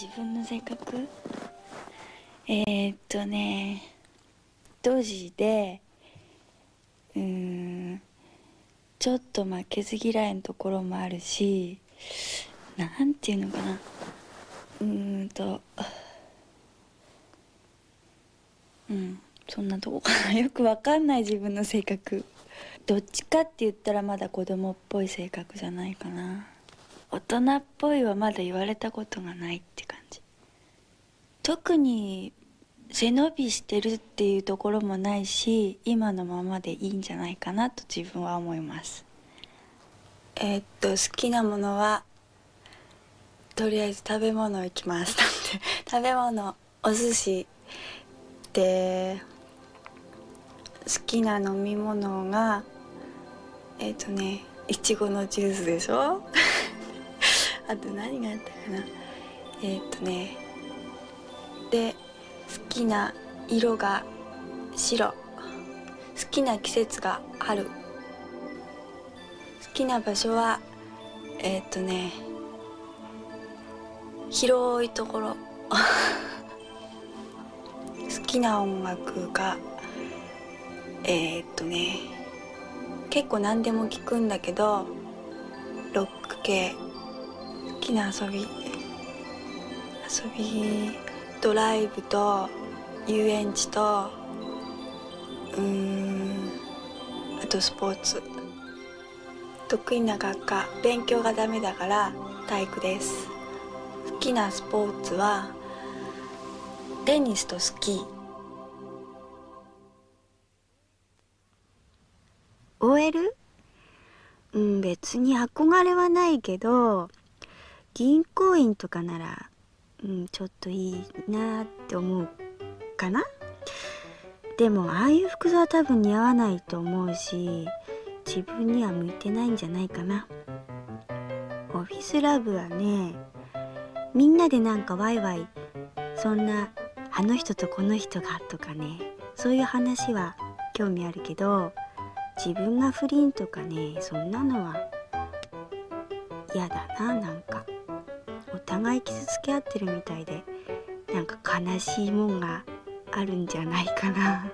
自分の性格？えー、っとねドジでうんちょっと負けず嫌いのところもあるしなんていうのかな。うーんとうんそんなとこかな。よくわかんない自分の性格。どっちかって言ったらまだ子供っぽい性格じゃないかな。大人っぽいはまだ言われたことがないって感じ。特に背伸びしてるっていうところもないし今のままでいいんじゃないかなと自分は思います。えーっと好きなものはとりあえず食べ物いきます。食べ物お寿司で好きな飲み物がえっ、とねいちごのジュースでしょ？あと何があったかな。えっ、とね。で好きな色が白。好きな季節が春。好きな場所はえっ、とね。広いところ。好きな音楽がえー、っとね。結構何でも聞くんだけどロック系。きな遊び。遊び。ドライブと遊園地とうん。あとスポーツ。得意な学科。勉強がダメだから体育です。好きなスポーツはテニスとスキー。OL? うん別に憧れはないけど銀行員とかなら、うん、ちょっといいなって思うかな。でもああいう服装は多分似合わないと思うし自分には向いてないんじゃないかな。オフィスラブはねみんなでなんかワイワイそんなあの人とこの人がとかねそういう話は興味あるけど自分が不倫とかねそんなのは嫌だななんか。互い傷つけ合ってるみたいでなんか悲しいもんがあるんじゃないかな。